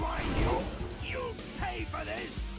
You... you pay for this!